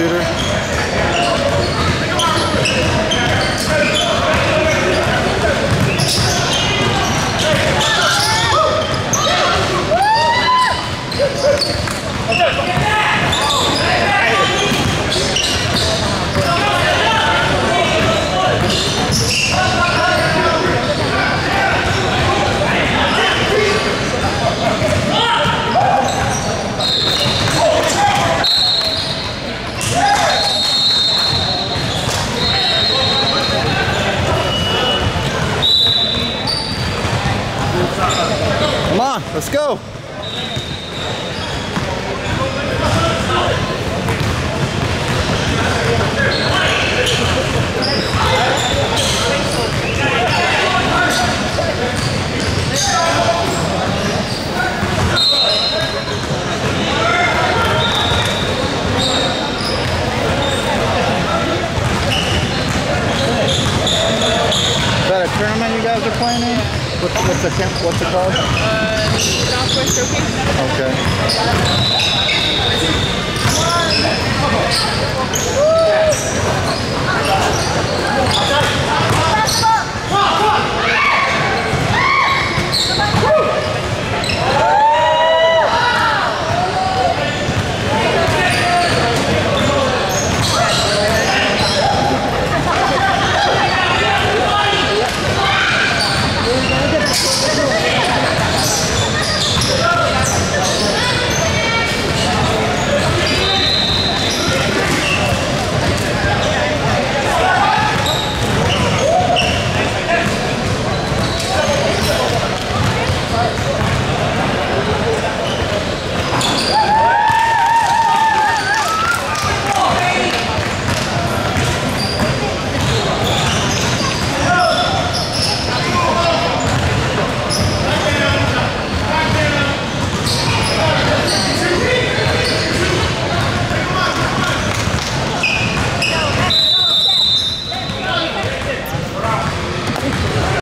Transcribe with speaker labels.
Speaker 1: shooter. Let's go. Is that a tournament you guys are playing in? What's, what's the what's it called?
Speaker 2: Uh.
Speaker 1: Okay.